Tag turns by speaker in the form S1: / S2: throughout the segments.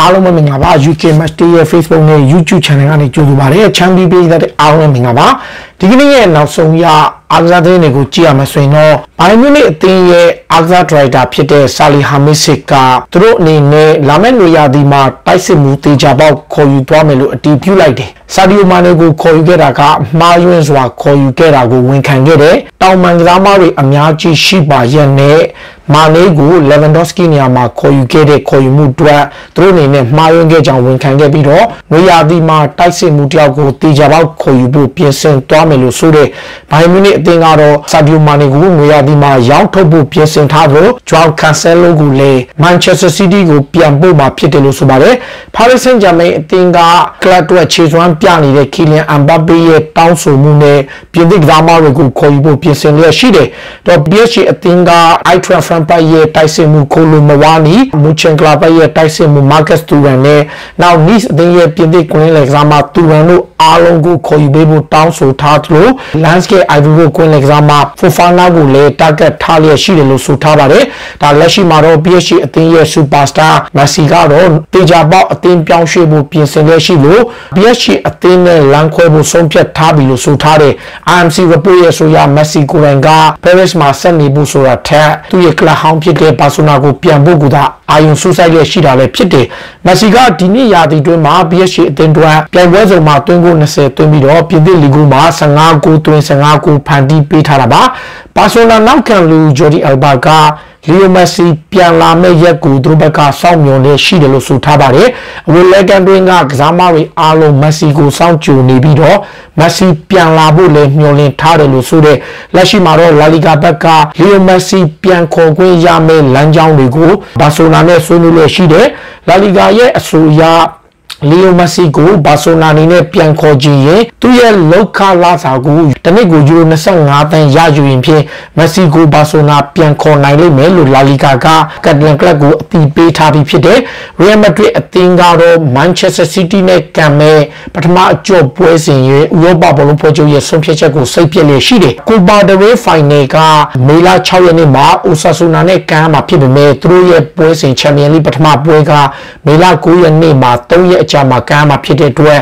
S1: အားလုံးပဲမင်္ဂလာပါ UK Match Day ရဲ့ Facebook နဲ့ YouTube Channel ကနေကြိုဆိုပါရစေချမ်ပီယံပြည်သက်တဲ့အားလုံးပဲမင်္ဂလာပါ ဒီကနေ့ရဲ့နောက်ဆုံးရအားကစားသတင်းတွေကိုကြည့်ရမယ်ဆိုရင်တော့ဘိုင်မြူနစ်အသင်းရဲ့အားကစားဒရိုက်တာဖြစ်တဲ့ဆာလီဟာမစ်စစ်ကသူတို့အနေနဲ့လာမယ့်နေရာဒီမှာတိုက်စစ်မှုတေချာပေါက်ခေါ်ယူသွားမယ်လို့အတည်ပြုလိုက်တယ်ဆာဒီယိုမာနီကိုခေါ်ယူခဲ့တာကမှားယွင်းစွာခေါ်ယူခဲ့တာကိုဝန်ခံခဲ့တယ်တောင်ပန်ကစားမတွေအများကြီးရှိပါရဲ့နဲ့မာနေကိုလေဗန်ဒေါ့စကီနေရာမှာခေါ်ယူခဲ့တဲ့ခေါ်ယူမှုအတွက်သူတို့အနေနဲ့မှားယွင်းခဲ့ကြောင်းဝန်ခံခဲ့ပြီးတော့နွေရာသီမှာတိုက်စစ်မှုတယောက်ကိုတေချာပေါက်ခေါ်ယူဖို့ပြင်ဆင်သွားမယ်လို့ဆိုတဲ့ဘိုင်မြူနစ်အသင်းကတော့ဆာဒီယိုမာနီကိုနွေရာသီမှာရောင်းထုတ်ဖို့ပြင်ဆင်ထားလို့ဂျွန်ကန်ဆယ်လိုကိုလည်းမန်ချက်စတာစီးတီးကိုပြန်ပို့မှာဖြစ်တယ်လို့ဆိုပါတယ်ပါရီဆန်ဂျာမိန်အသင်းကကလပ်အတွက်ခြေစွမ်းပြနေတဲ့ကီလန်အမ်ဘပ်ပေရဲ့တောင်းဆိုမှုနဲ့ပြင်သစ်ကစားမတွေကိုခေါ်ယူဖို့ပြင်ဆင်လျက်ရှိတယ်တော့ PSG အသင်းက Eintracht Frankfurt ရဲ့တိုက်စစ်မှုကိုလိုမဝါနီမူချန်ကလာဘရဲ့တိုက်စစ်မှု Marcus Thuram နဲ့နောက် Nice အသင်းရဲ့ပြင်သစ်ကွင်းလယ်ကစားမ Thuram တို့အားလုံးကိုခေါ်ယူပေးဖို့တောင်းဆိုထားသလို Landscape Ivory ကွင်းလယ်ကစားမ Fofana ကိုလည်း target ထားလျက်ရှိတယ်လို့ဆိုထားပါတယ်ဒါလက်ရှိမှာတော့ PSG အသင်းရဲ့ Superstar Messi ကတော့တေချာပေါက်အသင်းပြောင်းရွှေ့ဖို့ပြင်ဆင်လျက်ရှိလို့ PSG အသင်းနဲ့လမ်းခွဲဖို့ဆုံးဖြတ်ထားပြီလို့ဆိုထားတယ် IMC report ရဲ့ဆိုရ Messi ကိုယ်တိုင်က Paris မှာဆက်နေဖို့ဆိုတာထက်သူ့ရဲ့ကလပ်ဟောင်းဖြစ်တဲ့ Barcelona ကိုပြန်ဖို့ကသာအာယုံဆူဆိုင်ရရှိတာလည်းဖြစ်တယ်။မက်ဆီကဒီနှစ်ရာသီတွင်းမှာ PSG အသင်းတွဲပြိုင်ပွဲစုံမှာတွင်းကို20တွင်းပြီးတော့ပြင်သစ်လီဂိုမှာ15ဂိုးတွင်း15ဂိုးဖန်တီးပေးထားတာပါ။ဘာဆိုလာနောက်ခံလူဂျော်ဒီအယ်ဘာကလီယိုမက်ဆီပြန်လာမယ့်ရက်ကိုသူတို့ဘက်ကစောင့်မျှော်နေရှိတယ်လို့ဆိုထားပါတယ်။အဝေလက်ကန်တွင်းကကစားမတွေအားလုံးမက်ဆီကိုစောင့်ကြိုနေပြီးတော့မက်ဆီပြန်လာဖို့လည်းမျှော်လင့်ထားတယ်လို့ဆိုတဲ့လက်ရှိမှာတော့လာလီဂါဘက်ကလီယိုမက်ဆီပြန်ခေါ်ခွင့်ရမယ့်လမ်းကြောင်းတွေကိုဘာဆိုနာနဲ့ဆွေးနွေးလို့ရှိတယ်။လာလီဂါရဲ့အဆိုအရ လီယိုမက်ဆီကိုဘာဆိုနာနီနဲ့ပြန်ခေါ်ကြည့်ရင်သူ့ရဲ့လောက်ခလာစာကိုတနစ်ကိုယူရို25တန်းရယူရင်ဖြင့်မက်ဆီကိုဘာဆိုနာပြန်ခေါ်နိုင်လိမ့်မယ်လို့လာလီဂါကကက်တလန်ကလပ်ကိုအတည်ပြုထားပြီးဖြစ်တယ်။ရီယယ်မက်ဒရစ်အသင်းကတော့မန်ချက်စတာစီးတီးနဲ့ကံမဲ့ပထမအကျော့ပွဲစဉ်ရဲ့ဥရောပဘောလုံးဖွဲ့ချုပ်ရဲ့ဆုံးဖြတ်ချက်ကိုစိတ်ပြည့်လျက်ရှိတယ်။ကိုပါဒရေးဖိုင်နယ်ကမေလ6ရက်နေ့မှာအိုဆာဆူနာနဲ့ကံမှာဖြစ်ပေမဲ့သူတို့ရဲ့ပွဲစဉ်ချန်ပီယံလိပထမပွဲကမေလ9ရက်နေ့မှာ3ရက်အကြာမှာကမ်းမှာဖြစ်တဲ့အတွက်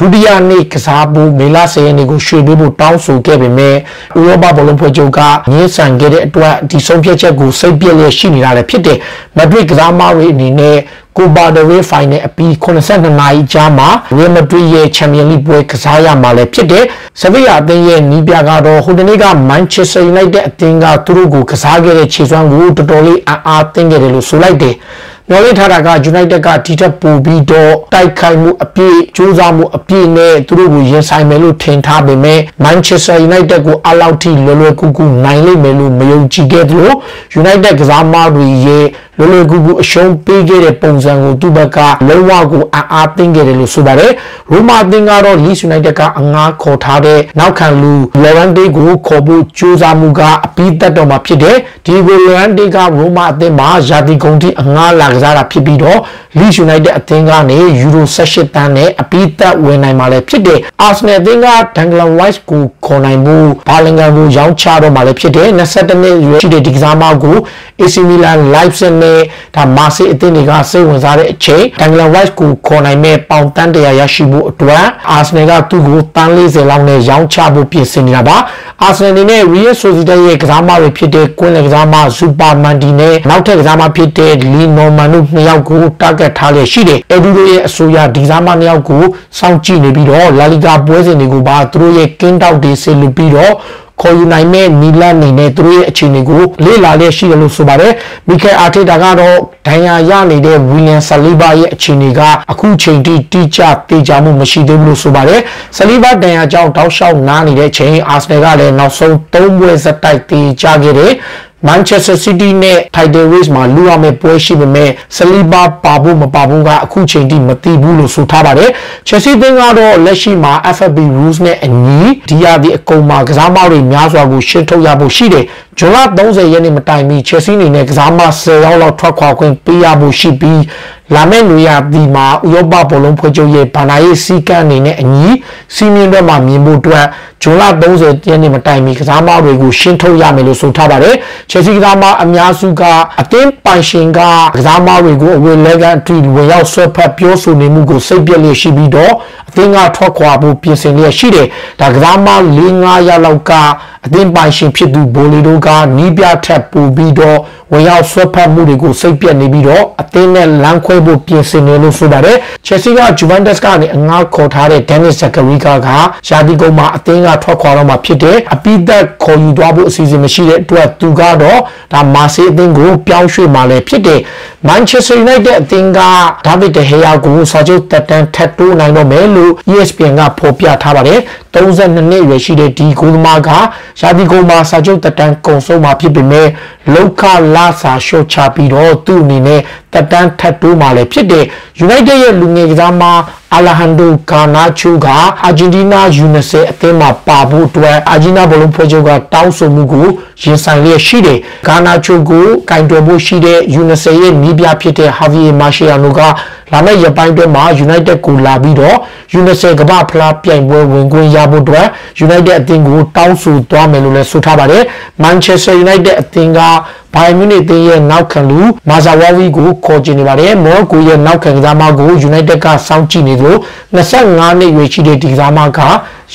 S1: ဒုတိယနေ့ကစားဖို့မေလ10ရက်နေ့ကိုရွှေ့ပေးဖို့တောင်းဆိုခဲ့ပေမဲ့ဥရောပဘောလုံးဖွဲ့ချုပ်ကငင်းဆန်ခဲ့တဲ့အတွက်ဒီဆုံးဖြတ်ချက်ကိုစိတ်ပြည့်လျက်ရှိနေတာလည်းဖြစ်တယ်။မက်ဒရစ်ကစားမတွေအနေနဲ့ကိုပါဒရေးဖိုင်နယ်အပြီး82နာရီကြာမှာရီမက်ဒရစ်ရဲ့ချန်ပီယံလိပွဲကစားရမှာလည်းဖြစ်တယ်။ဆဗီယာအသင်းရဲ့နီးပြကတော့ဟိုတနေ့ကမန်ချက်စတာယူနိုက်တက်အသင်းကသူတို့ကိုကစားခဲ့တဲ့ခြေစွမ်းကိုတော်တော်လေးအားအားသိမ်းခဲ့တယ်လို့ဆိုလိုက်တယ်။ မျော်လင့်ထားတာက United ကဒီထက်ပိုပြီးတော့တိုက်ခိုက်မှုအပြည့်ကြိုးစားမှုအပြည့်နဲ့သူတို့ကိုရင်ဆိုင်မယ်လို့ထင်ထားပေမဲ့ Manchester United ကိုအလောက်ထိလွယ်လွယ်ကူကူနိုင်လိမ့်မယ်လို့မယုံကြည်ခဲ့သလို United ကစားမတွေရဲ့ လွယ်လွယ်ကူကူအရှုံးပေးခဲ့တဲ့ပုံစံကိုသူ့ဘက်ကလုံးဝကိုအားအားသိမ်းခဲ့တယ်လို့ဆိုပါတယ်။ရိုမာအသင်းကတော့ Leeds United ကအငားခေါ်ထားတဲ့နောက်ခံလူ Levante ကိုခေါ်ဖို့ကြိုးစားမှုကအပြီးသက်တော့မှာဖြစ်တယ်။ဒီကို Levante ကရိုမာအသင်းမှာယာတီကုန်တိအငားလာကစားတာဖြစ်ပြီးတော့ Leeds United အသင်းကနေယူရို18တန်းနဲ့အပြီးသက်ဝင်နိုင်မှာလည်းဖြစ်တယ်။ Arsenal အသင်းက Declan Rice ကိုခေါ်နိုင်မှုဘာလင်ဂန်ကိုရောင်းချတော့မှာလည်းဖြစ်တယ်။22နှစ်ရွယ်ရှိတဲ့ဒီကစားမကို AC Milan Leipzig နဲ့ဒါမာဆေးအသင်းတွေကစိတ်ဝင်စားတဲ့အချိန် Declan Rice ကိုခေါ်နိုင်မဲ့ပေါင်တန်းတရာရရှိဖို့အတွက် Arsenal ကသူ့ကိုတန်း40လောက်နဲ့ရောင်းချဖို့ပြင်ဆင်နေတာပါ။ Arsenal အနေနဲ့ Real Sociedad ရဲ့ကစားမတွေဖြစ်တဲ့ကွင်းလယ်ကစားမ Superman ဒီနဲ့နောက်ထပ်ကစားမဖြစ်တဲ့ Lee Norman တို့နှစ်ယောက်ကို target ထားလျက်ရှိတယ်။အဲဒီတို့ရဲ့အဆိုအရဒီစားမနှစ်ယောက်ကိုစောင့်ကြည့်နေပြီးတော့ La Liga ပွဲစဉ်တွေကိုပါသူတို့ရဲ့ကင်းတောက်တွေဆေလူပြီးတော့ ခေါ်ယူနိုင်မဲ့နီလန်နေနဲ့သူတို့ရဲ့အခြေအနေကိုလေ့လာလျက်ရှိတယ်လို့ဆိုပါတယ်မီကယ်အာထေတာကတော့ဒဏ်ရာရနေတဲ့ဝီလျံဆလီဘာရဲ့အခြေအနေကအခုချိန်ထိတိကျတေချာမှုမရှိသေးဘူးလို့ဆိုပါတယ်ဆလီဘာဒဏ်ရာကြောင့်တောက်လျှောက်နားနေတဲ့အချိန်အာဆနယ်ကလည်းနောက်ဆုံး၃ပွဲစတိုက်တေချခဲ့တယ် Manchester City နဲ့ Title Race မှာလူရမယ့်ပွဲရှိပေမဲ့ဆလီဘာပါဖို့မပါဖို့ကအခုချိန်ထိမသိဘူးလို့ဆိုထားပါတယ်။ Chelsea သင်းကတော့လက်ရှိမှာ FFP rules နဲ့အညီဒီရသည့်အကုန်မှာကစားမတွေများစွာကိုရှင်းထုတ်ရဖို့ရှိတယ်။ ဂျွန်လ30ရက်နေ့မတိုင်မီချက်စီအနေနဲ့ကစားမ10ရောက်လောက်ထွက်ခွာခွင့်ပေးရဖို့ရှိပြီးလာမယ့်နွေရာသီမှာဥရောပဘောလုံးဖွဲ့ချုပ်ရဲ့ဘာနာရေးစီကံအနေနဲ့အညီစီမင်းဘက်မှာမြင်ဖို့အတွက်ဂျွန်လ30ရက်နေ့မတိုင်မီကစားမတွေကိုရှင်းထုတ်ရမယ်လို့ဆိုထားပါတယ်။ချက်စီကစားမအများစုကအသင်းပိုင်ရှင်ကကစားမတွေကိုအဝေးလဲကန်အထိဝင်ရောက်ဆွဲဖက်ပြောဆိုနေမှုကိုစိတ်ပြက်လျက်ရှိပြီးတော့အသင်းကထွက်ခွာဖို့ပြင်ဆင်လျက်ရှိတယ်။ဒါကစားမ၄-၅ရက်လောက်က အသင်းပိုင်ရှင်ဖြစ်သူဘိုလီတို့ကနီးပြထက်ပူပြီးတော့ ဝင်ရောက်ဆွဲဖက်မှုတွေကိုစိတ်ပြက်နေပြီးတော့အသင်းနဲ့လမ်းခွဲဖို့ပြင်ဆင်နေလို့ဆိုပါတယ်။ Chelsea က Juventus ကနေအငှားခေါ်ထားတဲ့ Dennis Zakaria ကရာသီကုန်မှာအသင်းကထွက်ခွာတော့မှာဖြစ်တယ်။အပိသက်ခေါ်ယူသွားဖို့အစီအစဉ်မရှိတဲ့အတွက်သူကတော့ဒါမာဆေးအသင်းကိုပြောင်းရွှေ့มาလဲဖြစ်တယ်။ Manchester United အသင်းက David De Gea ကိုစာချုပ်တက်တန်းထပ်တိုးနိုင်တော့မယ်လို့ ESPN ကဖော်ပြထားပါတယ်။32နှစ်အရွယ်ရှိတဲ့ဒီဂိုးသမားကရာသီကုန်မှာစာချုပ်တက်တန်းကုန်ဆုံးမှာဖြစ်ပေမဲ့လောက်ခလာစာရှော့ချပြီးတော့သူ့အနေနဲ့တက်တန်းထပ်တိုးမှာလည်းဖြစ်တယ် United ရဲ့လူငယ်ကစားမအာလာဟန်ဒိုကာနာချိုကအာဂျင်တီးနားယူနီဆက်အသင်းမှာပါဖို့အတွက်အာဂျင်နာဘလုံးဖွဲ့ချုပ်ကတောင်းဆိုမှုကိုရင်ဆိုင်လျက်ရှိတယ်။ဂါနာချိုကိုကင်တွယ်ဖို့ရှိတဲ့ယူနီဆက်ရဲ့နီးပြဖြစ်တဲ့ဟာဗီယေမာရှီယာနိုကလာမယ့်ရက်ပိုင်းတွင်းမှာ United ကိုလာပြီးတော့ United ကမ္ဘာဖလားပြိုင်ပွဲဝင်ခွင့်ရဖို့အတွက် United အသင်းကိုတောင်းဆိုသွားမယ်လို့လည်းဆိုထားပါတယ်။ Manchester United အသင်းကဘိုင်မြူနစ်တင်းရဲ့နောက်ခံလူမာဇာဝါဝီကိုခေါ်ကျင်နေပါတယ်မော်ကိုရဲ့နောက်ခံကစားမကို United ကစောင့်ကြည့်နေသလို25နှစ်ရွယ်ရှိတဲ့ဒီကစားမက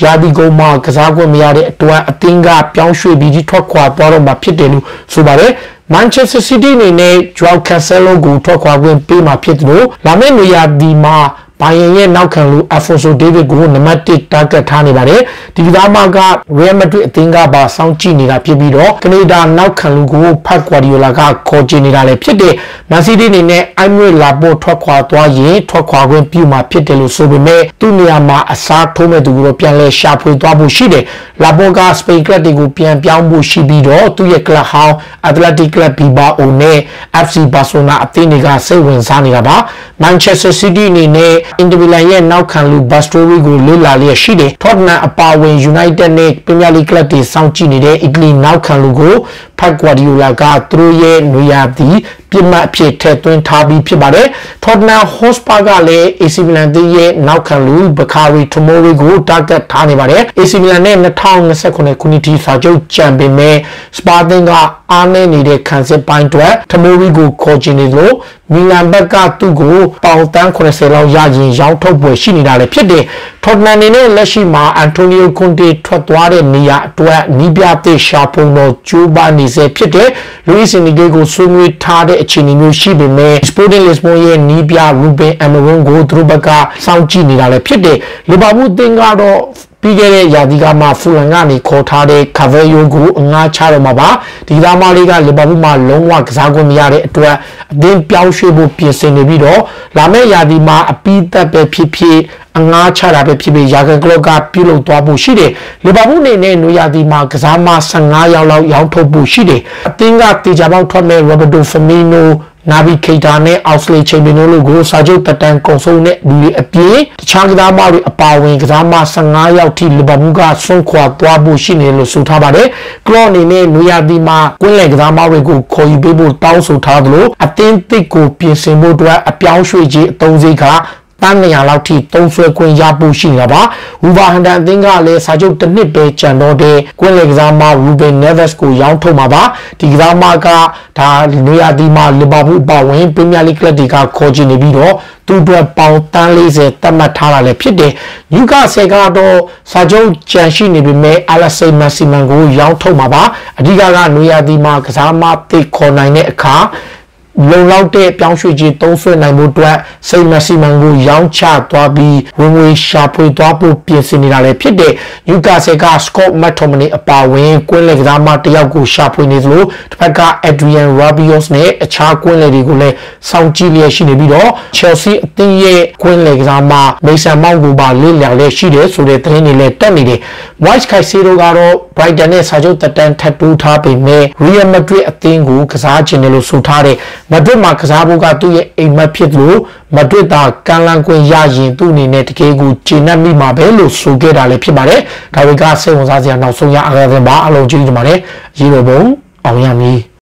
S1: ရာဒီကုန်းမှာကစားခွင့်မရတဲ့အတွက်အသင်းကပြောင်းရွှေ့ပြီးထွက်ခွာသွားတော့မှာဖြစ်တယ်လို့ဆိုပါတယ် Manchester City အနေနဲ့ Joao Cancelo ကိုထွက်ခွာခွင့်ပေးမှာဖြစ်တယ်လို့လာမယ့်နေရာဒီမှာဘိုင်ယန်ရဲ့နောက်ခံလူအဖော်ဆိုဒေးဗစ်ကိုနံပါတ်1တာဂက်ထားနေပါတယ်ဒီကစားမက Real Madrid အသင်းကပါစောင့်ကြည့်နေတာဖြစ်ပြီးတော့ကနေဒါနောက်ခံလူကိုဖတ်ကွာဒီယိုလာကခေါ်ချင်နေတာလည်းဖြစ်တယ်မန်စီးတီးအနေနဲ့အိုင်မွေလာပို့ထွက်ခွာသွားရင်ထွက်ခွာခွင့်ပြုမှာဖြစ်တယ်လို့ဆိုပေမဲ့သူ့နေရာမှာအစားထိုးမဲ့သူကိုတော့ပြန်လဲရှာဖွေသွားဖို့ရှိတယ်လာပိုကစပိန်ကလပ်တွေကိုပြန်ပြောင်းဖို့ရှိပြီးတော့သူ့ရဲ့ကလပ်ဟောင်းအက်တလက်တစ်ကလပ်ဘီဘာအိုနဲ့ FC ဘာဆိုနာအသင်းတွေကစိတ်ဝင်စားနေတာပါမန်ချက်စတာစီးတီးအနေနဲ့အင်တမီလန်ရဲ့နောက်ခံလူဘတ်စတိုရီကိုလေ့လာလျက်ရှိတယ်။ထော့တနမ်အပါဝင် United နဲ့ Premier League ကလပ်တွေစောင့်ကြည့်နေတဲ့အီတလီနောက်ခံလူကိုဖတ်ဂွာဒီယိုလာကသူတို့ရဲ့နွေရာသီပြစ်မှတ်အဖြစ်ထည့်သွင်းထားပြီးဖြစ်ပါတယ်။ Tottenham Hotspur ကလည်း AC Milan သင်းရဲ့နောက်ခံလူဘကာရီထမိုရီကို target ထားနေပါတယ်။ AC Milan နဲ့2029ခုနှစ်ထိစာချုပ်ကြံပေမဲ့ Spur သင်းကအားနည်းနေတဲ့ခံစစ်ပိုင်းအတွက်ထမိုရီကိုခေါ်ချင်နေလို့မီလန်ဘက်ကသူ့ကိုပေါင်တန်း80လောက်ရရင်ရောင်းထုတ်ပွဲရှိနေတာလည်းဖြစ်တယ်။ထော်တနန်နေနဲ့လက်ရှိမှာအန်တိုနီယိုကွန်တေထွက်သွားတဲ့နေရာအတွက်နီးပြတဲ့ရှာပုံတော်ကျိုးပနေစေဖြစ်တဲ့လူအီစင်နီဂေကိုဆွေးနွေးထားတဲ့အခြေအနေမျိုးရှိပေမဲ့ Sporting Lisbon ရဲ့နီးပြ Ruben Amorim ကိုသူတို့ဘက်ကစောင့်ကြည့်နေတာလည်းဖြစ်တယ်။လီဗာပူးသင်းကတော့ ပြီးခဲ့တဲ့ရာသီကမှဖူလန်ကနေခေါ်ထားတဲ့ကာဗယ်ယိုကိုအငှားချတော့မှာပါဒီသားမလေးကလီဗာပူးမှာလုံးဝကစားခွင့်မရတဲ့အတွက်အသင်းပြောင်းရွှေ့ဖို့ပြင်ဆင်နေပြီးတော့လာမယ့်ရာသီမှာအပီးသက်ပဲဖြစ်ဖြစ်အငှားချတာပဲဖြစ်ဖြစ်ယာဂန်ကလော့ကပြုလုပ်သွားဖို့ရှိတယ်လီဗာပူးအနေနဲ့နွေရာသီမှာကစားမ15ရောက်လောက်ရောက်ထုတ်ဖို့ရှိတယ်အသင်းကတေချာပေါက်ထွက်မဲ့ရောဘတ်တိုဖမီနို နာဗီကေတာနဲ့အောက်စလေချိန်ပင်တို့ကိုစာချုပ်တက်တန်ကုံဆုံးတဲ့လူတွေအပြင်တခြားကစားမတွေအပါဝင်ကစားမ15ယောက်ထိလီဗာပူးကဆွန့်ခွာသွားဖို့ရှိနေလို့ဆိုထားပါတယ်။ကလော့အနေနဲ့နွေရာသီမှာကွင်းလယ်ကစားမတွေကိုခေါ်ယူပေးဖို့တောင်းဆိုထားသလိုအသင်းသစ်ကိုပြင်ဆင်ဖို့အတွက်အပြောင်းရွှေ့ခြင်းအသုံးစရိတ်က တန်း200လောက်ထိတုံးဆွဲခွင့်ရဖို့ရှိနေတာပါဝူဗာဟန်တန်အသင်းကလည်းစာချုပ်တစ်နှစ်ပဲကြံတော့တဲ့ကွင်းလေကစားမရူဘင်နေဗက်စ်ကိုရောင်းထုတ်မှာပါဒီကစားမကဒါနေရာဒီမှာလီဗာပူးပါဝင်ပရီးမီယာလိဂ်ကလပ်တွေကခေါ်ချင်နေပြီးတော့သူ့အတွက်ပေါင်တန်း40တတ်မှတ်ထားတာလည်းဖြစ်တယ်။ယူကာဆယ်ကတော့စာချုပ်ကြံရှိနေပေမဲ့အလက်ဆေမက်ဆီမန်ကိုရောင်းထုတ်မှာပါ။အဓိကကနေရာဒီမှာကစားမသိခေါ်နိုင်တဲ့အခါ လုံလောက်တဲ့ပြောင်းရွှေ့ခြင်းသုံးဆွဲနိုင်မှုအတွက်စိတ်မစီမံကိုရောင်းချသွားပြီးဝင်ငွေရှာဖွေသွားဖို့ပြင်ဆင်နေတာလည်းဖြစ်တဲ့ယူကာဆယ်ကစကော့မက်တိုမနီအပါဝင်ကွင်းလယ်ကစားမတယောက်ကိုရှာဖွေနေသလိုတစ်ဖက်ကအက်ဒရီယန်ရာဘီယော့စ်နဲ့အခြားကွင်းလယ်တွေကိုလည်းစောင့်ကြည့်လျက်ရှိနေပြီးတော့ချယ်ဆီအသင်းရဲ့ကွင်းလယ်ကစားမမေဆန်မောင်ကိုပါလေ့လာလျက်ရှိတယ်ဆိုတဲ့သတင်းတွေလည်းတက်နေတယ်။ White Sky Zero ကတော့ Brighton နဲ့စာချုပ်တက်တန်းထပ်တိုးထားပေမဲ့ Real Madrid အသင်းကိုကစားချင်တယ်လို့ဆိုထားတဲ့ မဒရစ်မှာကစားဖို့ကသူ့ရဲ့အိမ်မက်ဖြစ်လို့မဒရစ်သာကန်လန်ကွင်ရရင်သူ့အနေနဲ့တကယ်ကိုဂျင်းနဲ့မိမှာပဲလို့ဆိုခဲ့တာလည်းဖြစ်ပါတယ်ဒါတွေကစိတ်ဝင်စားစရာနောက်ဆုံးရအားရပါအလုံးကြီးကြပါတယ်ရေလိုပုံအောင်ရမည်